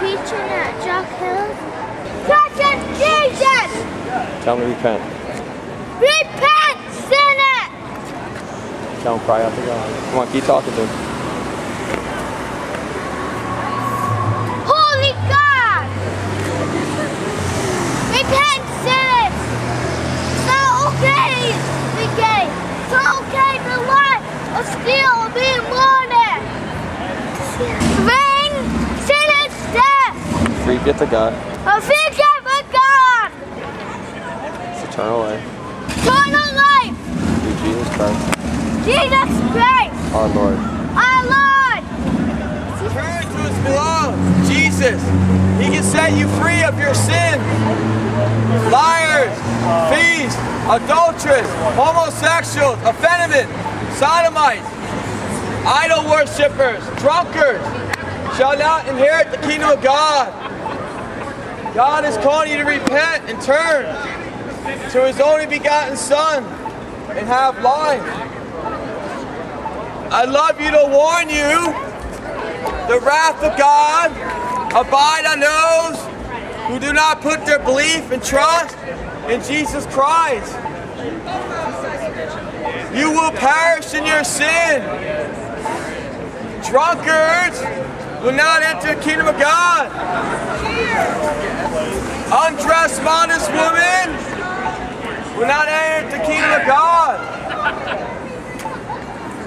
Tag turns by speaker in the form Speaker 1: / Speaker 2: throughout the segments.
Speaker 1: preaching at Jock Hill? Preaching Jesus!
Speaker 2: Tell me to repent.
Speaker 1: Repent, sinner!
Speaker 2: Tell them cry out to God. Come on, keep talking to them.
Speaker 1: Holy God! Repent, sinners! It's not okay to be gay. It's not okay to lie or steal or be mourning. Bring sinners death.
Speaker 2: Free gift of God.
Speaker 1: A free gift of God.
Speaker 2: It's eternal life.
Speaker 1: Eternal life.
Speaker 2: Through Jesus Christ,
Speaker 1: Jesus Christ,
Speaker 2: our Lord.
Speaker 1: our Lord.
Speaker 3: Turn to his beloved, Jesus. He can set you free of your sin. Liars, thieves, adulterers, homosexuals, effeminate, sodomites, idol worshippers, drunkards shall not inherit the kingdom of God. God is calling you to repent and turn to his only begotten Son and have life. I love you to warn you the wrath of God abide on those who do not put their belief and trust in Jesus Christ. You will perish in your sin. Drunkards will not enter the kingdom of God. Undressed, modest women will not enter the kingdom of God.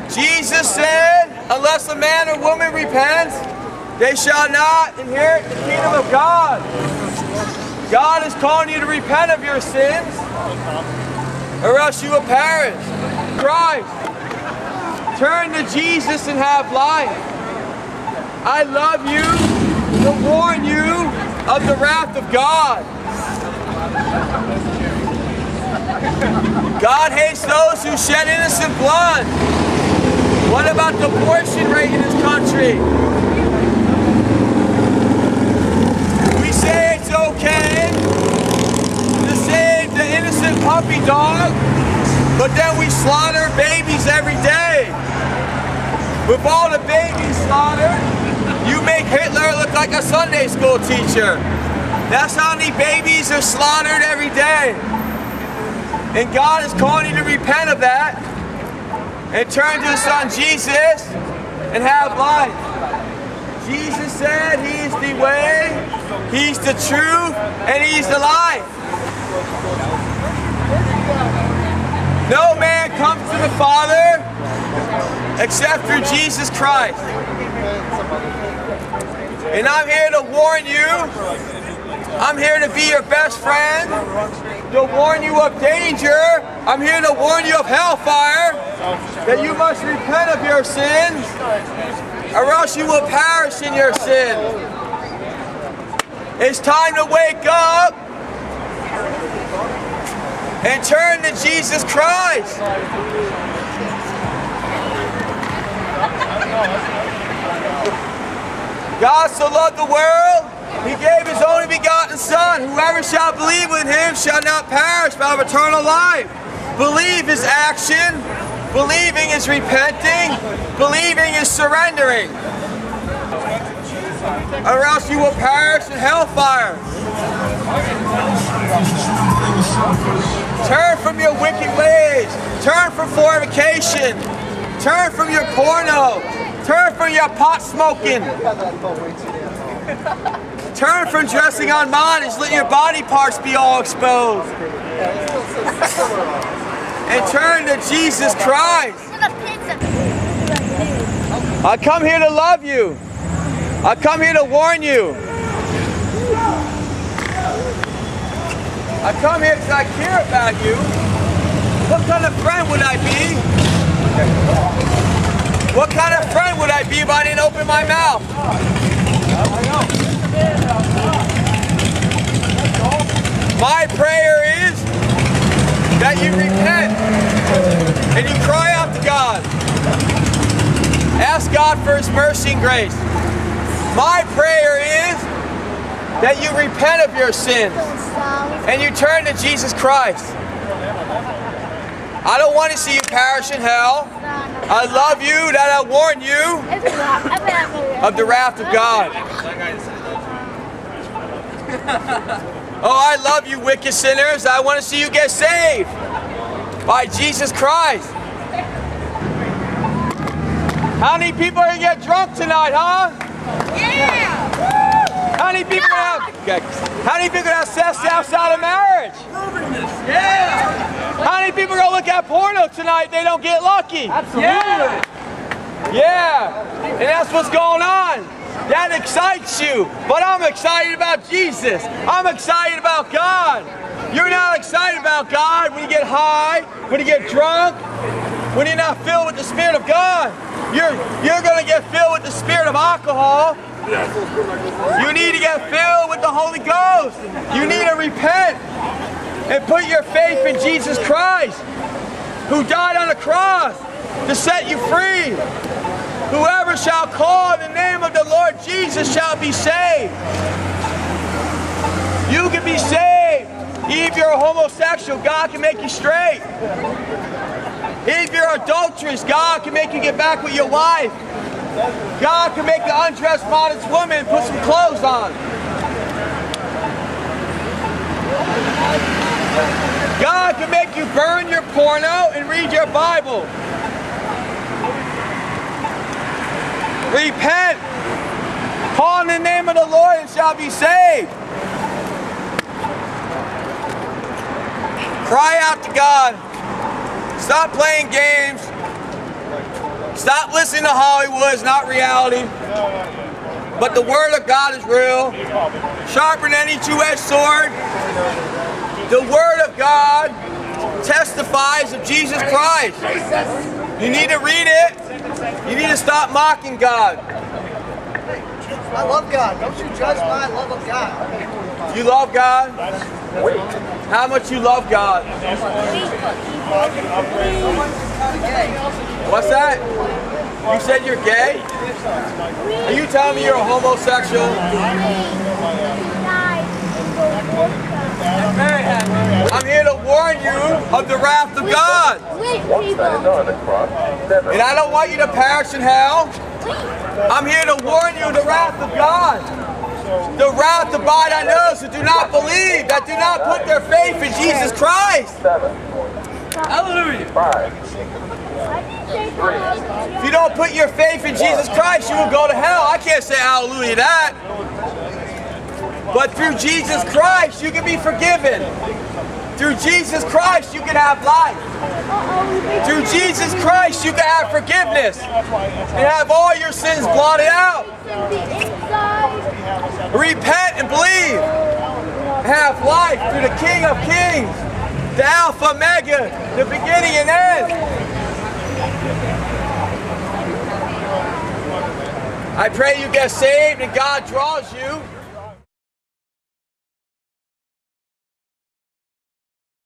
Speaker 3: Jesus said, unless a man or woman repents, they shall not inherit the kingdom of God. God is calling you to repent of your sins, or else you will perish. Christ, turn to Jesus and have life. I love you to warn you of the wrath of God. God hates those who shed innocent blood. What about the abortion rate in this country? We say it's okay to save the innocent puppy dog, but then we slaughter babies every day. With all the babies slaughtered, you make Hitler look like a Sunday school teacher. That's how many babies are slaughtered every day. And God is calling you to repent of that and turn to his son Jesus and have life. Jesus said He is the way, he's the truth, and he's the life. No man comes to the Father except through Jesus Christ. And I'm here to warn you. I'm here to be your best friend, to warn you of danger. I'm here to warn you of hellfire, that you must repent of your sins, or else you will perish in your sin. It's time to wake up and turn to Jesus Christ. God so loved the world, he gave his only begotten Son. Whoever shall believe in him shall not perish but have eternal life. Believe is action, believing is repenting, believing is surrendering. Or else you will perish in hellfire. Turn from your wicked ways. Turn from fornication. Turn from your porno. Turn from your pot smoking. Turn from dressing on modest. Let your body parts be all exposed. And turn to Jesus Christ. I come here to love you. I come here to warn you. I come here because I care about you. What kind of friend would I be? What kind of friend would I be if I didn't open my mouth? My prayer is that you repent and you cry out to God. Ask God for His mercy and grace. My prayer is that you repent of your sins and you turn to Jesus Christ. I don't want to see you perish in hell. I love you that I warn you of the wrath of God. Oh, I love you, wicked sinners. I want to see you get saved by Jesus Christ. How many people are going to get drunk tonight, huh?
Speaker 1: Yeah!
Speaker 3: How many people are going to have, how many people are going to have sex outside of marriage? Yeah! How many people to look at porno tonight they don't get lucky?
Speaker 2: Absolutely.
Speaker 3: Yeah! Yeah! And that's what's going on. That excites you. But I'm excited about Jesus. I'm excited about God. You're not excited about God when you get high, when you get drunk, when you're not filled with the Spirit of God. You're, you're going to get filled with the spirit of alcohol. You need to get filled with the Holy Ghost. You need to repent and put your faith in Jesus Christ, who died on the cross to set you free. Whoever shall call the name of the Lord Jesus shall be saved. You can be saved. If you're a homosexual, God can make you straight. If you're adulterous, God can make you get back with your wife. Can make the undressed modest woman put some clothes on. God can make you burn your porno and read your Bible. Repent. Call in the name of the Lord and shall be saved. Cry out to God. Stop playing games. Stop listening to Hollywood. It's not reality. But the Word of God is real. Sharper than any two-edged sword. The Word of God testifies of Jesus Christ. You need to read it. You need to stop mocking God.
Speaker 4: I love God. Don't you judge my love of God.
Speaker 3: You love God? How much you love God? What's that? You said you're gay? Are you telling me you're a homosexual? I'm here to warn you of the wrath of God. And I don't want you to perish in hell. I'm here to warn you of the wrath of God. The wrath abide on those who do not believe, that do not put their faith in Jesus Christ. Hallelujah. If you don't put your faith in Jesus Christ, you will go to hell. I can't say hallelujah that. But through Jesus Christ, you can be forgiven. Through Jesus Christ, you can have life. Through Jesus Christ, you can have forgiveness and have all your sins blotted out. Repent and believe. Have life through the King of Kings, the Alpha, Omega, the beginning and end. I pray you get saved and God draws you